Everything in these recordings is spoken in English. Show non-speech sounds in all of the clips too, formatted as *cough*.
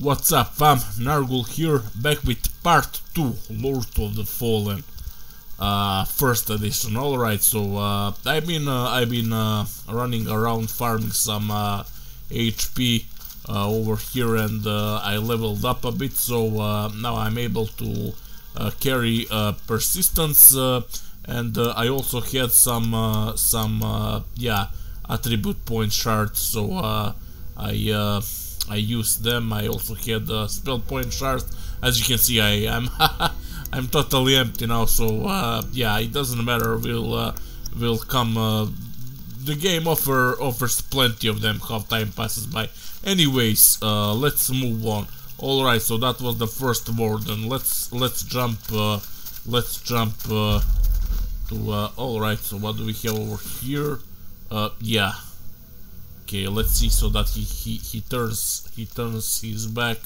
What's up fam? Narghul here, back with part 2, Lord of the Fallen. Uh, first edition, alright, so uh, I've been, uh, I've been uh, running around farming some uh, HP uh, over here and I leveled up a bit, so now I'm able to carry persistence and I also had some, some, yeah, attribute point shards, so I I used them. I also had uh, spell point shards. As you can see, I am *laughs* I'm totally empty now. So uh, yeah, it doesn't matter. We'll uh, will come. Uh, the game offer offers plenty of them. How time passes by. Anyways, uh, let's move on. All right, so that was the first warden. Let's let's jump. Uh, let's jump to. all right, so what do we have over here? Uh, yeah. Okay, let's see so that he he, he turns he turns his back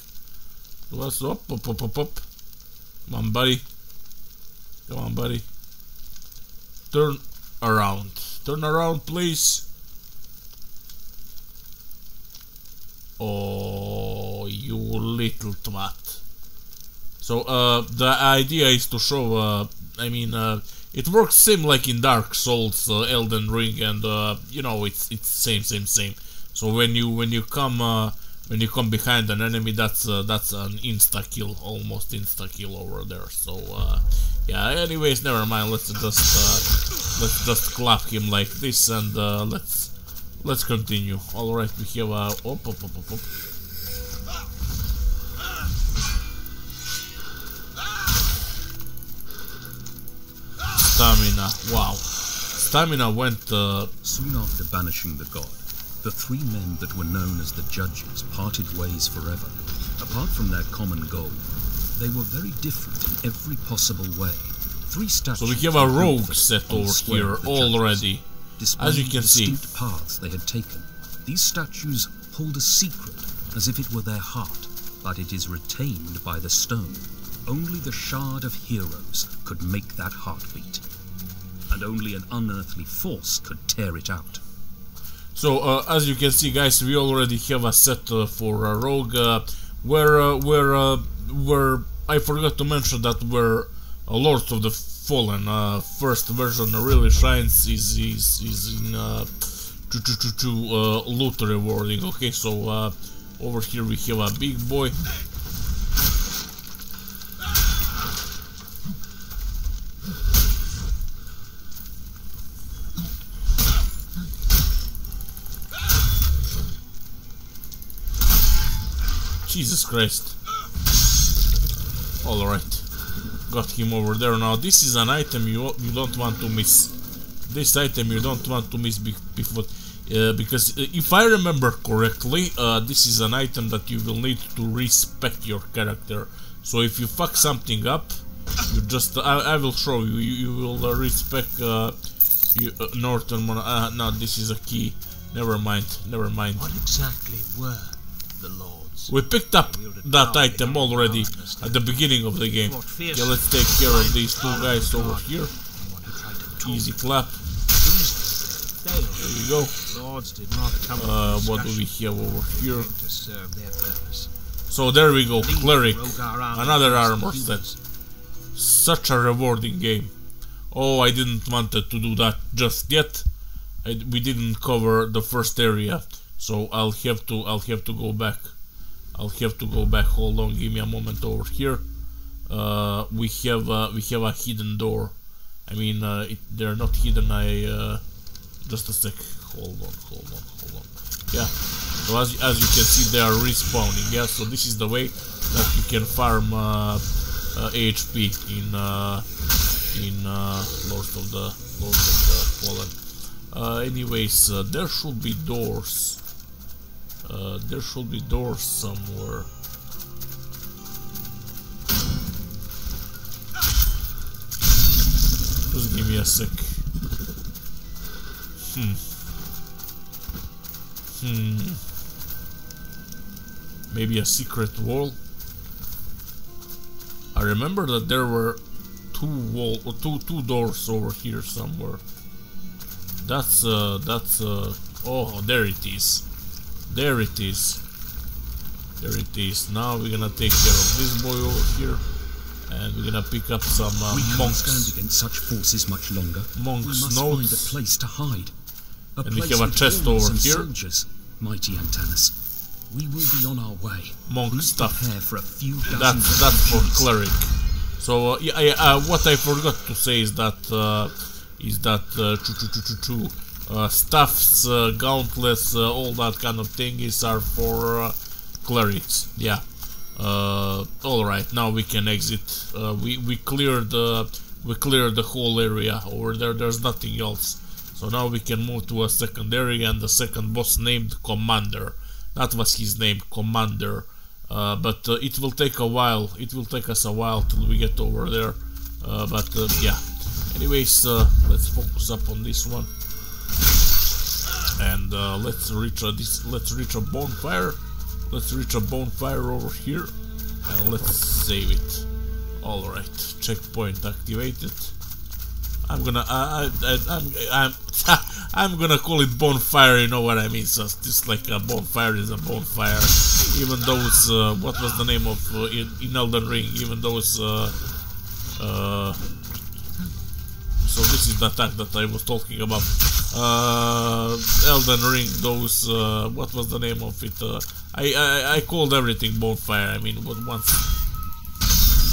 us. Up, up, up, up, up. Come on, buddy. Come on, buddy. Turn around. Turn around, please. Oh, you little twat. So, uh, the idea is to show, uh, I mean, uh, it works same like in Dark Souls, uh, Elden Ring, and uh, you know it's it's same same same. So when you when you come uh, when you come behind an enemy, that's uh, that's an insta kill, almost insta kill over there. So uh, yeah. Anyways, never mind. Let's just uh, let's just clap him like this, and let's let's continue. All right, we have a op op op op op. Stamina. Wow. Stamina went. Uh, Soon after banishing the god, the three men that were known as the judges parted ways forever. Apart from their common goal, they were very different in every possible way. Three statues. So we have a rogue set over here already. As you can see. paths they had taken. These statues hold a secret, as if it were their heart, but it is retained by the stone. Only the Shard of Heroes could make that heartbeat, and only an unearthly force could tear it out. So, uh, as you can see, guys, we already have a set uh, for a rogue, uh, where, uh, where, uh, where, I forgot to mention that where uh, Lords of the Fallen first version really shines is, is, is in to, to, to, to loot rewarding. Okay, so over here we have a big boy Jesus Christ. Alright. Got him over there. Now this is an item you, you don't want to miss. This item you don't want to miss before... Uh, because uh, if I remember correctly, uh, this is an item that you will need to respect your character. So if you fuck something up, you just I, I will show you. You, you will uh, respect uh, you, uh, Norton. Uh, no, this is a key. Never mind. Never mind. What exactly were the laws? We picked up that item already at the beginning of the game. Yeah, let's take care of these two guys over here. Easy clap. There we go. Uh, what do we have over here? So there we go, Cleric. Another armor set. Such a rewarding game. Oh, I didn't want to do that just yet. I, we didn't cover the first area, so I'll have to I'll have to go back. I'll have to go back. Hold on, give me a moment over here. Uh, we have uh, we have a hidden door. I mean, uh, it, they're not hidden. I uh, just a sec. Hold on, hold on, hold on. Yeah. So as as you can see, they are respawning. Yeah. So this is the way that you can farm HP uh, in uh, in Lord of the Lord of the Fallen. anyways, there should be doors. Uh, there should be doors somewhere. Just give me a sec. Hmm. Hmm. Maybe a secret wall? I remember that there were two wall or two two doors over here somewhere. That's uh that's uh oh there it is. There it is. There it is. Now we're gonna take care of this boy over here. And we're gonna pick up some uh, we can't monks. stand against such forces much longer. Monks' we must notes. find a place to hide. A And we place have a chest over and here. Soldiers, mighty Antanas. We will be on our way. Monk stuff. for a few That's that's for cleric. So uh, yeah, yeah, uh, what I forgot to say is that uh, is that uh, choo- choo- choo- staffs, uh, gauntlets, uh, all that kind of thing is are for uh, clerics. Yeah. Uh, all right, now we can exit. Uh, we we cleared the we cleared the whole area over there. There's nothing else. So now we can move to a second area and the second boss named Commander. That was his name, Commander. Uh, but uh, it will take a while. It will take us a while till we get over there. Uh, but uh, yeah. Anyways, uh, let's focus up on this one, and uh, let's reach a this. Let's reach a bonfire. Let's reach a bonfire over here, and let's save it. All right, checkpoint activated. I'm gonna, I, I, I, I'm, I'm, *laughs* I'm gonna call it bonfire. You know what I mean? So just like a bonfire is a bonfire. Even those, uh, what was the name of uh, in, in Elden Ring? Even those, uh, uh, so this is the attack that I was talking about. Uh, Elden Ring. Those, uh, what was the name of it? Uh, I, I, I called everything bonfire. I mean, once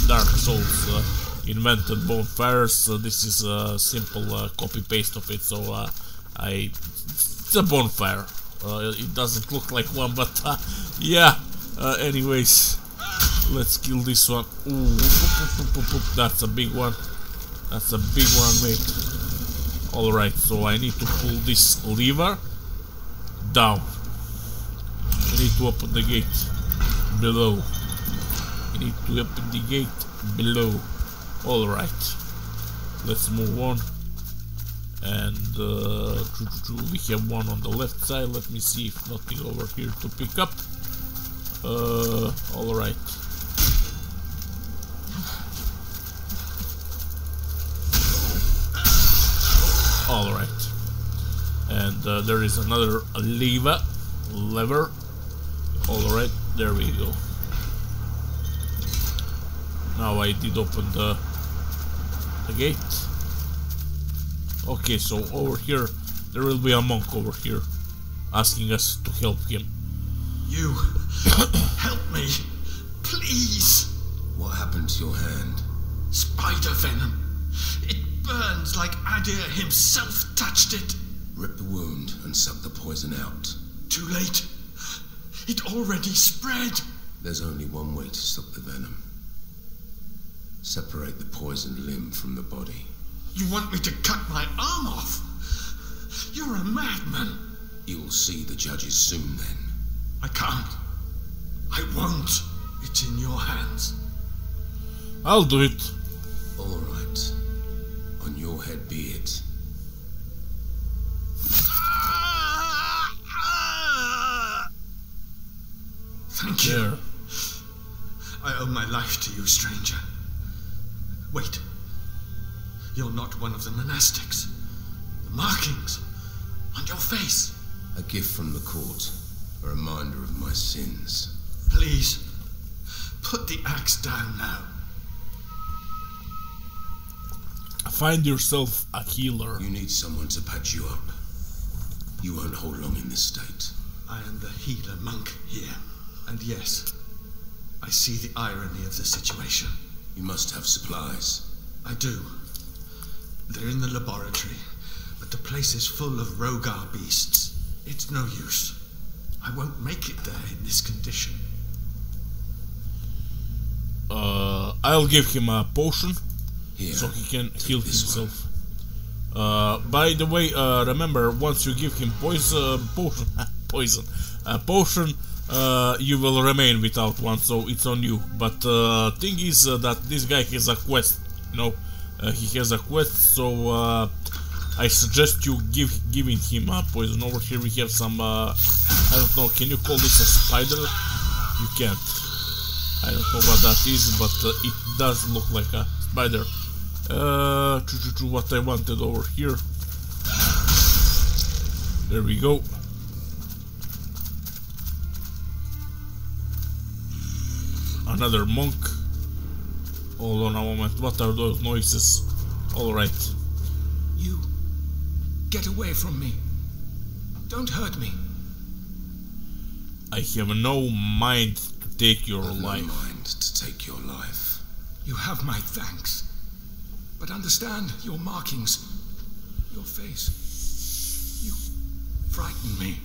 Dark Souls uh, invented bonfires. This is a simple uh, copy paste of it. So uh, I, it's a bonfire. Uh, it doesn't look like one, but uh, yeah. Uh, anyways, let's kill this one. Ooh, that's a big one. That's a big one, mate. All right, so I need to pull this lever down. I need to open the gate below. I need to open the gate below. Alright. Let's move on. And uh, we have one on the left side. Let me see if nothing over here to pick up. Uh, alright. Alright. And uh, there is another lever. Lever. Alright, there we go. Now I did open the, the gate. Okay, so over here, there will be a monk over here asking us to help him. You *coughs* help me, please. What happened to your hand? Spider venom. It burns like Adyr himself touched it. Rip the wound and suck the poison out. Too late. It already spread. There's only one way to stop the venom. Separate the poisoned limb from the body. You want me to cut my arm off? You're a madman. You'll see the judges soon then. I can't. I won't. It's in your hands. I'll do it. All right. On your head be it. Thank you. There. I owe my life to you, stranger. Wait. You're not one of the monastics. The markings on your face. A gift from the court. A reminder of my sins. Please, put the axe down now. Find yourself a healer. You need someone to patch you up. You won't hold long in this state. I am the healer monk here. And yes, I see the irony of the situation. You must have supplies. I do. They're in the laboratory, but the place is full of Rhogar beasts. It's no use. I won't make it there in this condition. Uh, I'll give him a potion Here. so he can heal himself. Uh, by the way, uh, remember once you give him poison, *laughs* potion, poison, uh, potion, uh, you will remain without one, so it's on you. But uh, thing is uh, that this guy has a quest, you know, uh, he has a quest, so uh, I suggest you give giving him a poison. Over here we have some, uh, I don't know, can you call this a spider? You can't. I don't know what that is, but uh, it does look like a spider. Uh, what I wanted over here. There we go. Another monk. Hold on a moment. What are those noises? Alright. You. Get away from me. Don't hurt me. I have no mind to take your No life. mind to take your life. You have my thanks. But understand your markings, your face. You frighten me.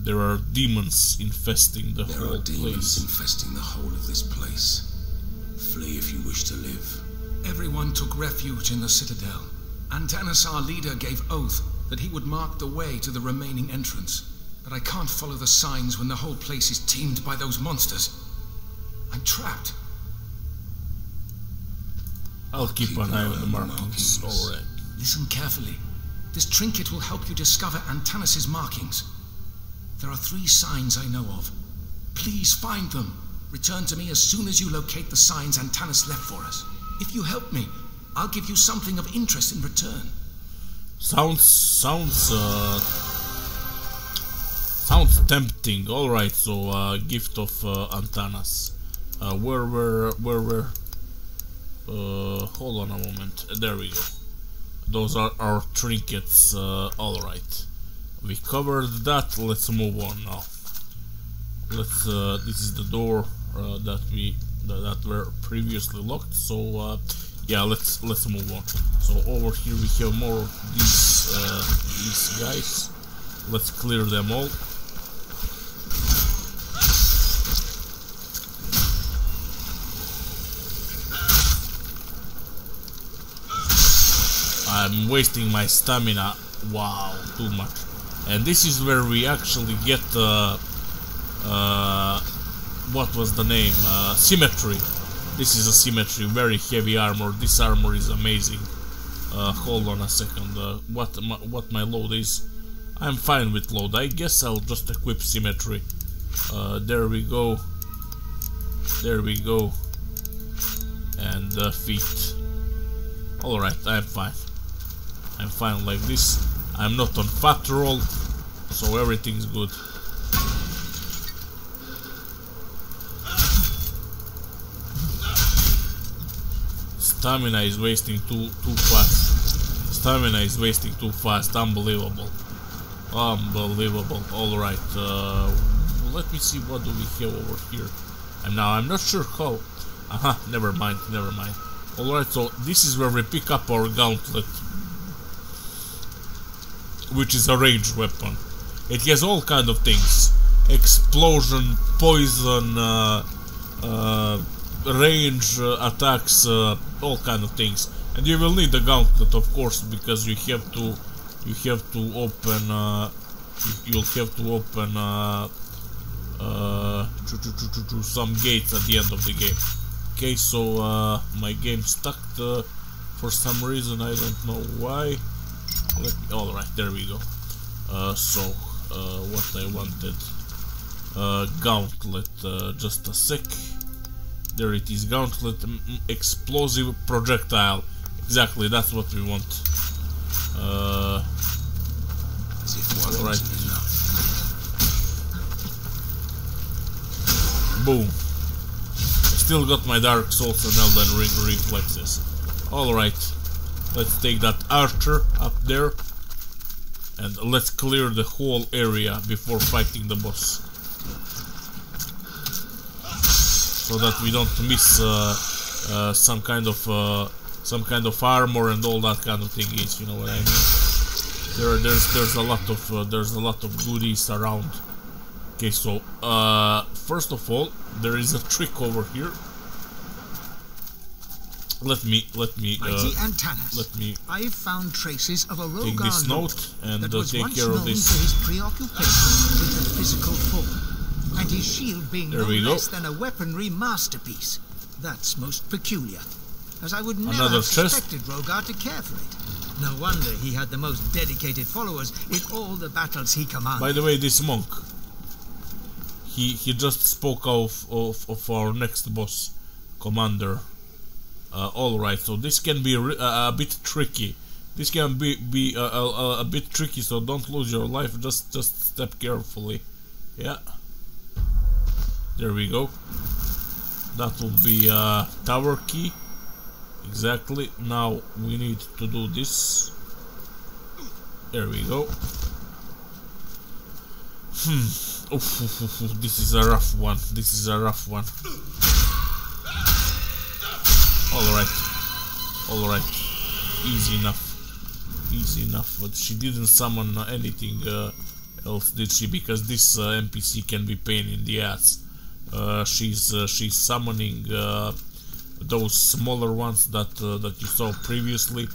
There are demons infesting the There whole are demons place. infesting the whole of this place. Flee if you wish to live. Everyone took refuge in the citadel. Antanas, our leader, gave oath that he would mark the way to the remaining entrance. But I can't follow the signs when the whole place is teemed by those monsters. I'm trapped. I'll keep, keep an an eye on the markings. markings. Alright. Listen carefully. This trinket will help you discover Antanas' markings. There are three signs I know of. Please find them. Return to me as soon as you locate the signs Antanas left for us. If you help me, I'll give you something of interest in return. Sounds sounds uh sounds tempting. All right, so uh, gift of uh, Antanas. Uh, where were where were? Uh, hold on a moment. There we go. Those are our trinkets. Uh, all right, we covered that. Let's move on now. Let's. Uh, this is the door uh, that we that, that were previously locked. So uh, yeah, let's let's move on. So over here we have more of these uh, these guys. Let's clear them all. I'm wasting my stamina. Wow, too much. And this is where we actually get uh, uh, what was the name? Uh, symmetry. This is a symmetry, very heavy armor. This armor is amazing. Uh, hold on a second. Uh, what my, what my load is? I'm fine with load. I guess I'll just equip symmetry. Uh, there we go. There we go. And uh, feet. Alright, I'm fine. I'm fine like this. I'm not on fat roll, so everything's good. Stamina is wasting too too fast. Stamina is wasting too fast. Unbelievable. Unbelievable. Alright, uh, let me see what do we have over here. And now I'm not sure how. Aha, never mind, never mind. Alright, so this is where we pick up our gauntlet. Which is a ranged weapon. It has all kind of things. Explosion, poison, uh, uh, range uh, attacks, uh, all kind of things. And you will need the gauntlet, of course, because you have to, you have to open, uh, you, you'll have to open some gates at the end of the game. Okay, so my game stuck for some reason. I don't know why. Let me. All right, there we go. Uh, so uh, what I wanted, uh, gauntlet. Uh, just a sec. There it is, gauntlet, explosive projectile. Exactly, that's what we want. Uh, As if one Alright. wasn't. Boom. Still got my Dark Souls and Elden Ring reflexes. Alright. Let's take that archer up there. And let's clear the whole area before fighting the boss. So that we don't miss uh, uh, some kind of uh, some kind of armor and all that kind of thing is, you know what I mean? There, there's there's a lot of uh, there's a lot of goodies around. Okay, so uh, first of all, there is a trick over here. Let me let me uh, Antanas, let me I've found traces of a take this note and that uh, was take once care known of this. for his preoccupation with the physical form, and his shield being There no go. less than a weaponry masterpiece. That's most peculiar, as I would never Another have chest. suspected Rhogar to care for it. No wonder he had the most dedicated followers in all the battles he commanded. By the way, this monk, he he just spoke of of, of our next boss, commander. Uh, all right, so this can be uh, a bit tricky. This can be be uh, a, a, a bit tricky, so don't lose your life. Just just step carefully. Yeah. There we go. That will be a tower key. Exactly. Now we need to do this. There we go. Hmm. Oof, oof, oof. This is a rough one. This is a rough one. Alright. Alright. Easy enough. Easy enough. But she didn't summon anything uh, else, did she? Because this uh, NPC can be pain in the ass. Uh, she's uh, she's summoning uh, those smaller ones that uh, that you saw previously,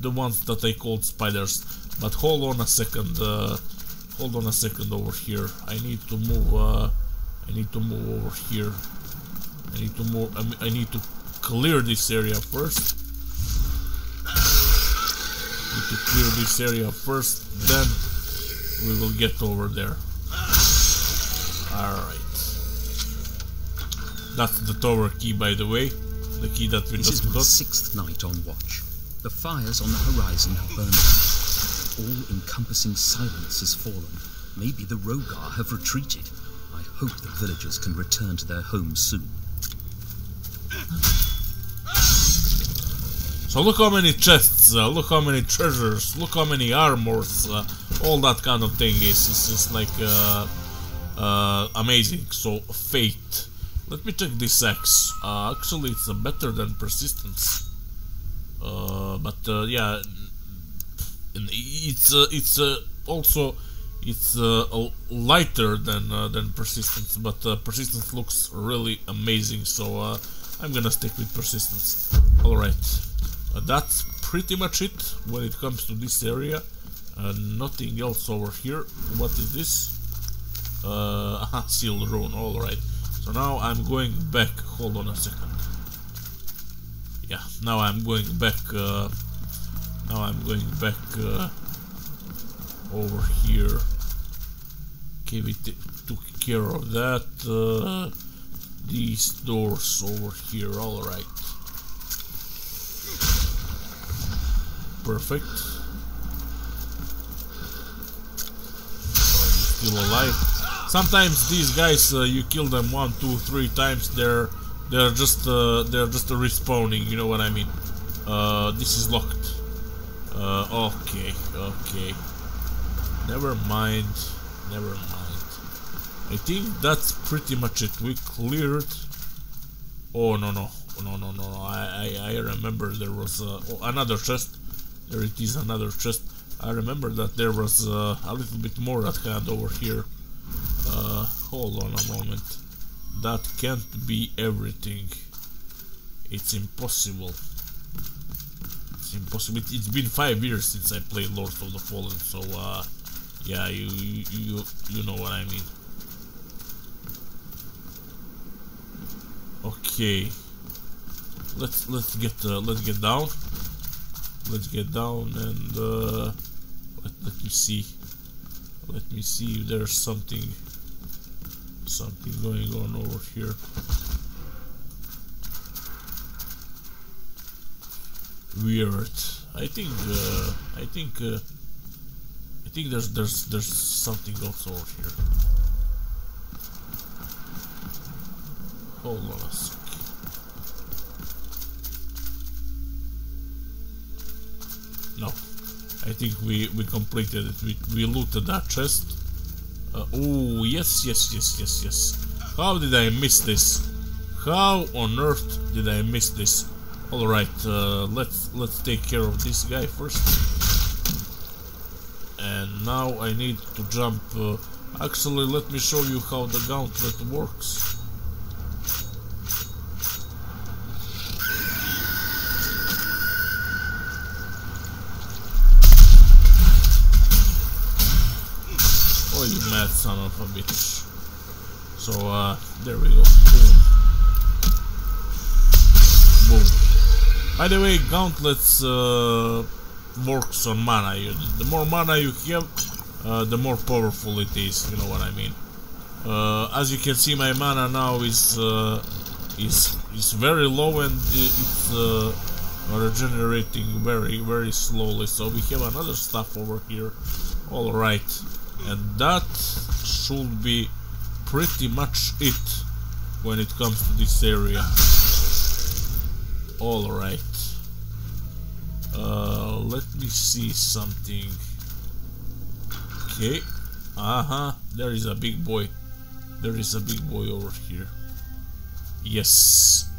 the ones that I called spiders. But hold on a second. Hold on a second over here. I need to move. I need to move over here. I need to move. I, I need to clear this area first. Need to clear this area first. Then we will get over there. All right. That's the tower key, by the way. The key that we This just is got. sixth night on watch. The fires on the horizon have burned out. All encompassing silence has fallen. Maybe the Rhogar have retreated. I hope the villagers can return to their homes soon. So look how many chests, uh, look how many treasures, look how many armors, uh, all that kind of thing is. It's just like uh, uh, amazing. So fate. Let me check this axe. Uh, actually, it's better than persistence. Uh, but yeah, it's it's also it's lighter than than persistence. But persistence looks really amazing. So I'm gonna stick with persistence. All right. Uh, that's pretty much it when it comes to this area. Uh, nothing else over here. What is this? Uh, sealed rune. All right. So now I'm going back. Hold on a second. Yeah, now I'm going back. Uh, now I'm going back uh, over here. Okay, we took care of that. Uh, these doors over here. All right. Perfect. Still alive? Sometimes these guys, uh, you kill them one, two, three times. They're they're just uh, they're just respawning. You know what I mean? Uh, this is locked. Uh, okay, okay. Never mind. Never mind. I think that's pretty much it. We cleared. Oh no no no no no! no. I I, I remember there was uh, oh, another chest. There it is, another chest. I remember that there was uh, a little bit more at hand over here. Uh, hold on a moment. That can't be everything. It's impossible. It's impossible. It, it's been five years since I played Lords of the Fallen, so uh, yeah, you you you you know what I mean. Okay. Let's let's get uh, let's get down. Let's get down and uh, let let me see. Let me see if there's something something going on over here. Weird. I think uh, I think uh, I think there's there's there's something else over here. Hold on a sec. I think we we completed it. We we looted that chest. Uh, oh yes yes yes yes yes. How did I miss this? How on earth did I miss this? All right, uh, let's let's take care of this guy first. And now I need to jump. Uh, actually, let me show you how the gauntlet works. Oh, you mad son of a bitch. So, uh, there we go. Boom. Boom. By the way, gauntlets uh, works on mana. You, the more mana you have, uh, the more powerful it is. You know what I mean? Uh, as you can see, my mana now is uh, is is very low and it's uh, regenerating very very slowly. So we have another stuff over here. All right, and that should be pretty much it when it comes to this area. Alright. Uh, let me see something. Okay. Uh-huh. There is a big boy. There is a big boy over here. Yes.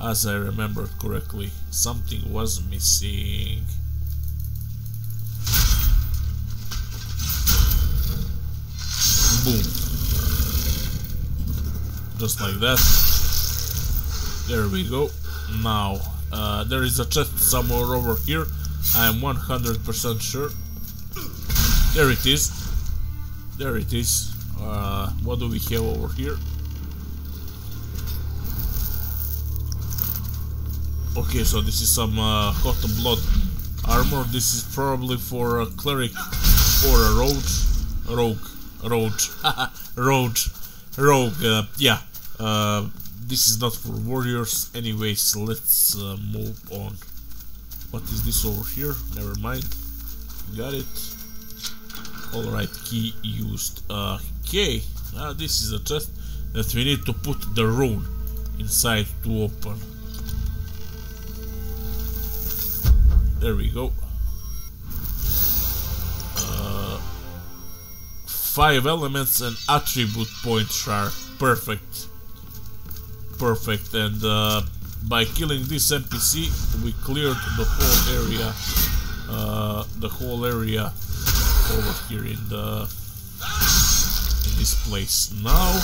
As I remembered correctly, something was missing. Boom. Just like that. There we go. Now, uh, there is a chest somewhere over here. I am 100% sure. There it is. There it is. Uh, what do we have over here? Okay, so this is some uh, cotton blood armor. This is probably for a cleric or a rogue. Rogue. Rogue. *laughs* road, Rogue. Uh, yeah. Uh, this is not for warriors. Anyways, let's uh, move on. What is this over here? Never mind. Got it. Alright, key used. Okay, uh, this is a chest that we need to put the rune inside to open. There we go. Uh, five elements and attribute points are Perfect. Perfect. And uh, by killing this NPC, we cleared the whole area. Uh, the whole area over here in the in this place. Now,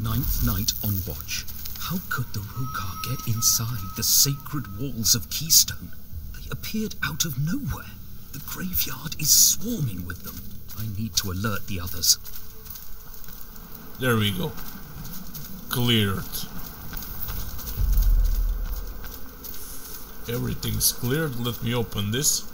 Ninth night on watch. How could the Rhogar get inside the sacred walls of Keystone? They appeared out of nowhere. The graveyard is swarming with them. I need to alert the others. there we go. Cleared. Everything's cleared. Let me open this.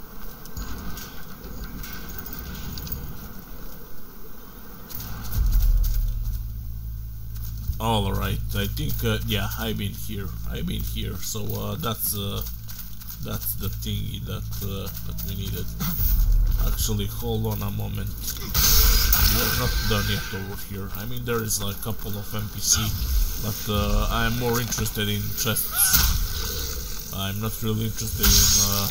All right, I think uh, yeah, I've been here. I've been here. So uh, that's uh, that's the thingy that uh, that we needed. Actually, hold on a moment. We're not done yet over here. I mean, there is a couple of NPC, but uh, I'm more interested in chests. I'm not really interested in. Uh,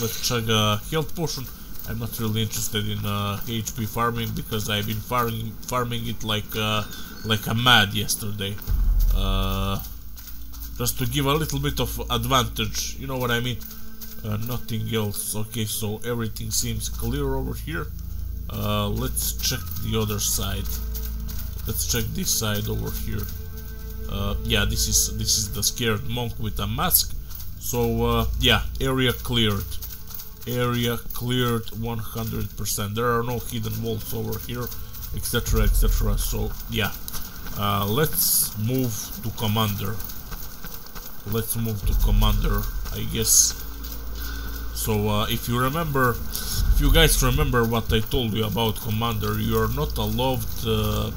let's check a health potion. I'm not really interested in uh, HP farming because I've been farming farming it like uh, like a mad yesterday. Uh, just to give a little bit of advantage, you know what I mean? Uh, nothing else. Okay, so everything seems clear over here. Uh, let's check the other side. Let's check this side over here. Uh, yeah, this is this is the scared monk with a mask. So uh, yeah, area cleared. Area cleared 100%. There are no hidden walls over here, etc., etc. So yeah, uh, let's move to commander. Let's move to commander. I guess. So uh, if you remember, if you guys remember what I told you about commander, you are not allowed uh,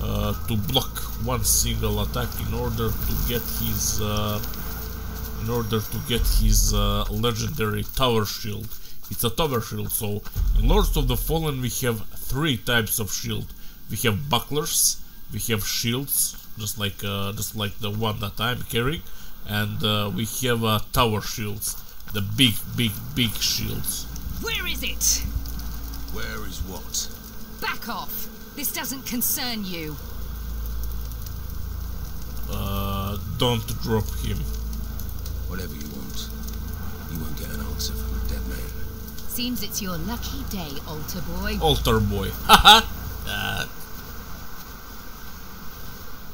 uh, to block one single attack in order to get his uh, in order to get his uh, legendary tower shield. It's a tower shield, so in Lords of the Fallen we have three types of shield. We have bucklers, we have shields, just like uh, just like the one that I'm carrying, and we have tower shields, the big, big, big shields. Where is it? Where is what? Back off. This doesn't concern you. Uh, don't drop him. Whatever you want. You won't get an answer from a dead man. Seems it's your lucky day, altar boy. Altar boy. *laughs* Haha. uh,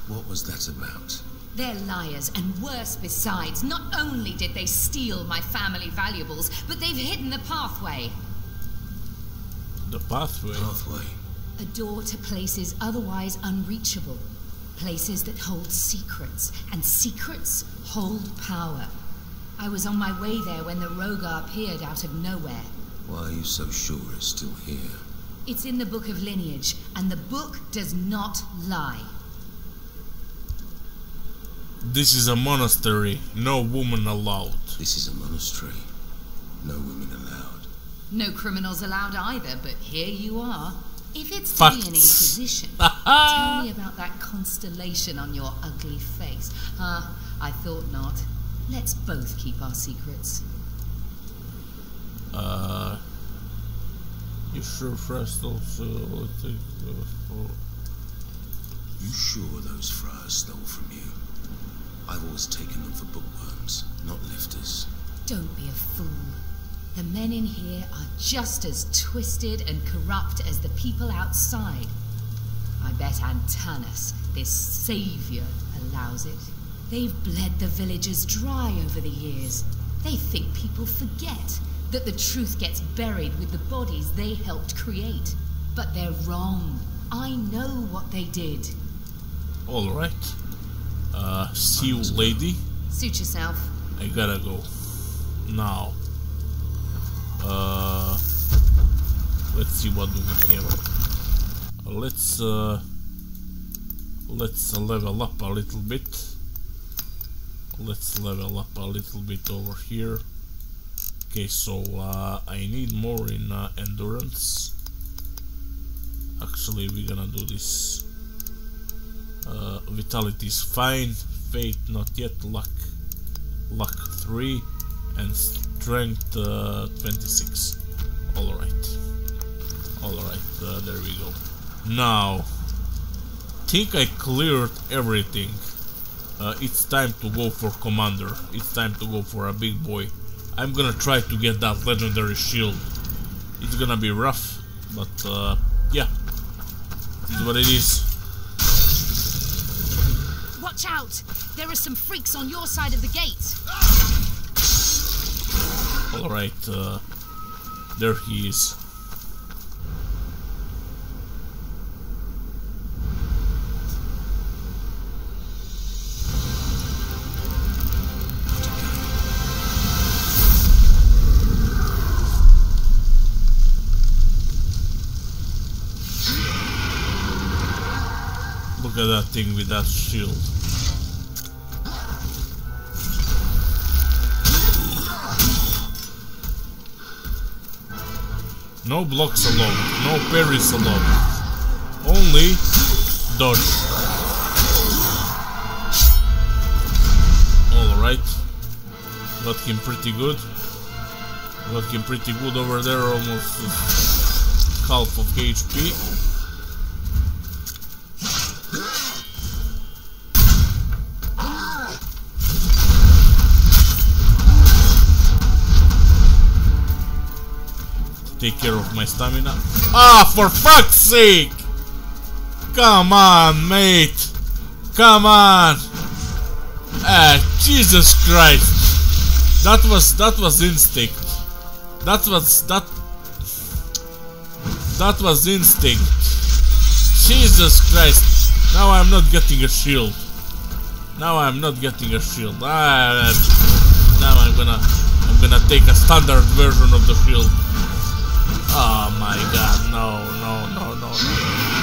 What was that about? They're liars, and worse besides. Not only did they steal my family valuables, but they've hidden the pathway. the pathway. Pathway. A door to places otherwise unreachable. Places that hold secrets, and secrets hold power. I was on my way there when the Rhogar appeared out of nowhere. Why are you so sure it's still here? It's in the Book of Lineage, and the book does not lie. This is a monastery. No woman allowed. This is a monastery. No women allowed. No criminals allowed either, but here you are. If it's to be an Facts. inquisition, *laughs* tell me about that constellation on your ugly face. Ah, I thought not. Let's both keep our secrets. Uh, you sure first also let's take, uh, for- You sure those friars stole from you? I've always taken them for bookworms, not lifters. Don't be a fool. The men in here are just as twisted and corrupt as the people outside. I bet Antanas, this savior, allows it. They've bled the villagers dry over the years. They think people forget that the truth gets buried with the bodies they helped create. But they're wrong. I know what they did. all right. Uh, see you, lady. Suit yourself. I gotta go now. Uh, let's see what do we have. Let's uh, let's level up a little bit. Let's level up a little bit over here. Okay, so uh, I need more in uh, endurance. Actually, we're gonna do this. Uh, vitality is fine. Fate not yet. Luck luck 3 and strength uh, 26 alright alright uh, there we go. Now think I cleared everything. Uh, it's time to go for commander. It's time to go for a big boy. I'm gonna try to get that legendary shield. It's gonna be rough but uh, yeah. This is what it is Watch out! There are some freaks on your side of the gate. Alright, uh, there he is. Look at that thing with that shield. No blocks allowed, no parries allowed. Only dodge. Alright. Got him pretty good. Got him pretty good over there, almost half of HP. Take care of my stamina. Ah, for fuck's sake! Come on, mate! Come on! Ah, Jesus Christ! That was that was instinct. That was that. That was instinct. Jesus Christ! Now I'm not getting a shield. Now I'm not getting a shield. Ah, now I'm gonna I'm gonna take a standard version of the shield. Oh my god, no, no, no, no, no.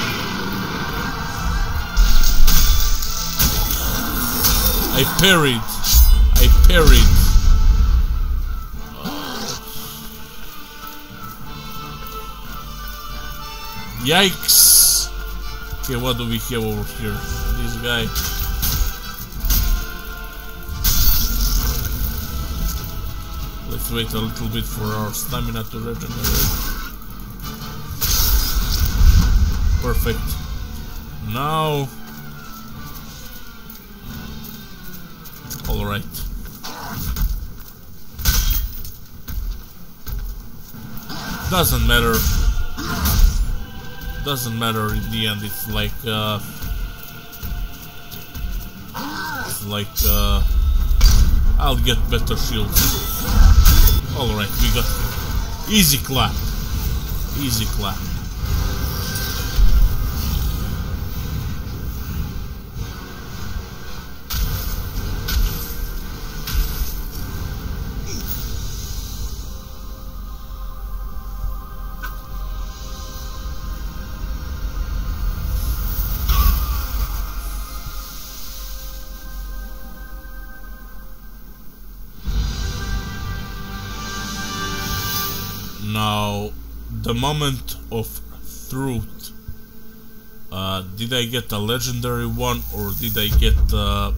I parried. I parried. Yikes! Okay, what do we have over here? This guy. Let's wait a little bit for our stamina to regenerate. Perfect. Now... Alright. Doesn't matter. Doesn't matter in the end, it's like, uh... It's like, uh... I'll get better shields. Alright, we got easy clap. Easy clap. The moment of truth. Uh, did I get a legendary one or did I get uh,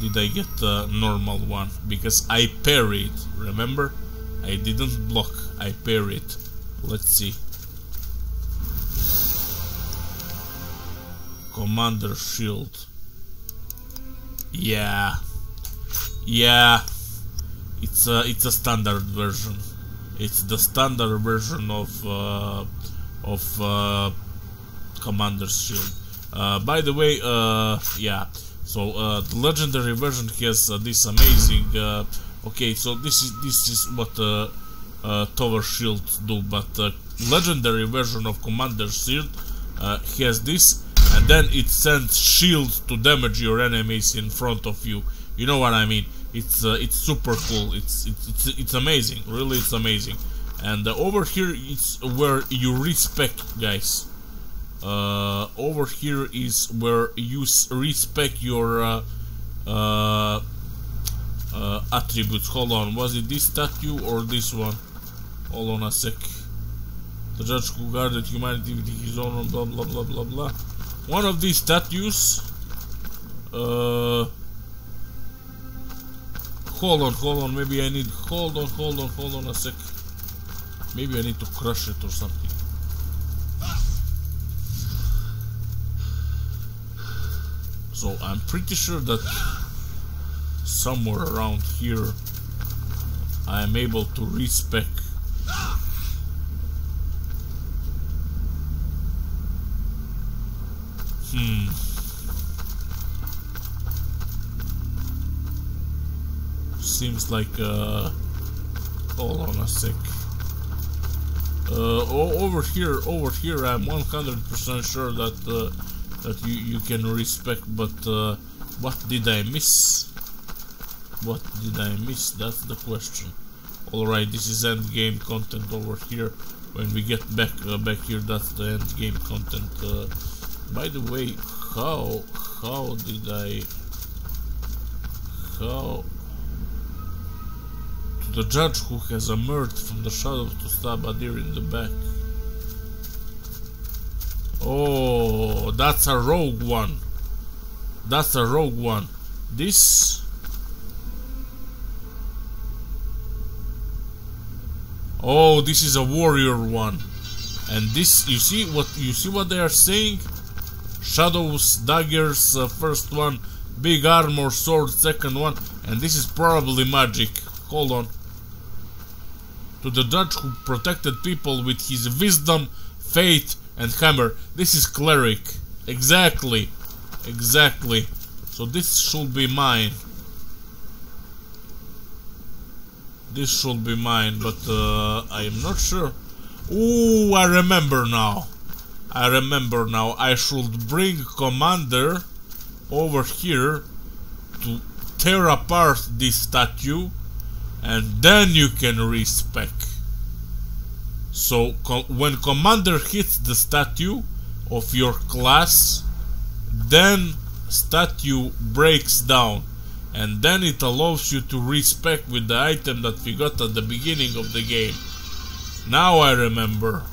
did I get a normal one? Because I parried, remember? I didn't block, I parried. Let's see. Commander Shield. Yeah. Yeah. It's a, it's a standard version. It's the standard version of uh, of uh, Commander's Shield. Uh, by the way, uh, yeah. So uh, the legendary version has uh, this amazing. Okay, so this is this is what Tower Shields do, but the legendary version of Commander's Shield has this, and then it sends shields to damage your enemies in front of you. You know what I mean? It's uh, it's super cool. It's it's it's, it's amazing. Really, it's amazing. And uh, over here is where you respec, guys. Uh, over here is where you respec your uh, uh, uh, attributes. Hold on, was it this statue or this one? Hold on a sec. The judge who guarded humanity with his own blah blah blah blah blah. One of these statues. Uh, hold on, hold on. Maybe I need. Hold on, hold on, hold on a sec. Maybe I need to crush it or something. So I'm pretty sure that somewhere around here I am able to respec Hmm. Seems like uh hold on a sec. Uh, over here, over here, I'm 100% sure that uh, that you you can respec. But uh, what did I miss? What did I miss? That's the question. All right, this is end game content over here. When we get back uh, back here, that's the end game content. Uh, by the way, how how did I how the judge who has emerged from the shadows to stab Adyr in the back. Oh, that's a rogue one. That's a rogue one. This. Oh, this is a warrior one. And this, you see what you see what they are saying? Shadows, daggers, uh, first one, big armor, sword, second one, and this is probably magic. Hold on. To the judge who protected people with his wisdom, faith, and hammer. This is cleric. Exactly. Exactly. So this should be mine. This should be mine, but uh, I am not sure. Ooh, I remember now. I remember now. I should bring Commander over here to tear apart this statue and then you can respec. So co when Commander hits the statue of your class, then statue breaks down and then it allows you to respec with the item that we got at the beginning of the game. Now I remember.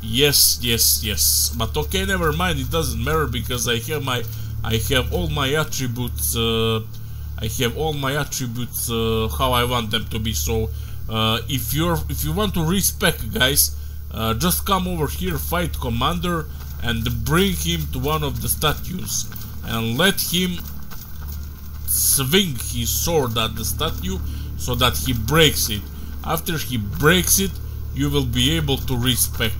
Yes, yes, yes. But okay, never mind. It doesn't matter because I have my, I have all my attributes. Uh, I have all my attributes uh, how I want them to be. So uh, if you're, if you want to respec, guys, uh, just come over here, fight commander, and bring him to one of the statues, and let him swing his sword at the statue so that he breaks it. After he breaks it, you will be able to respec.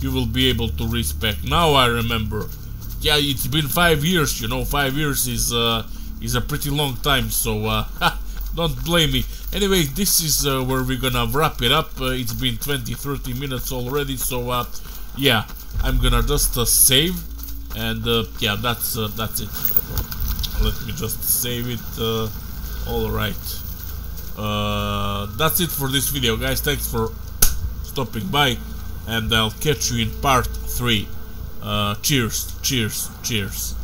You will be able to respec. Now I remember. Yeah, it's been five years. You know, five years is uh, is a pretty long time. So uh, *laughs* don't blame me. Anyway, this is uh, where we're gonna wrap it up. Uh, it's been 20-30 minutes already. So uh, yeah, I'm gonna just uh, save, and uh, yeah, that's uh, that's it. Let me just save it. All right. That's it for this video, guys. Thanks for stopping by, and I'll catch you in part three. Cheers, cheers, cheers.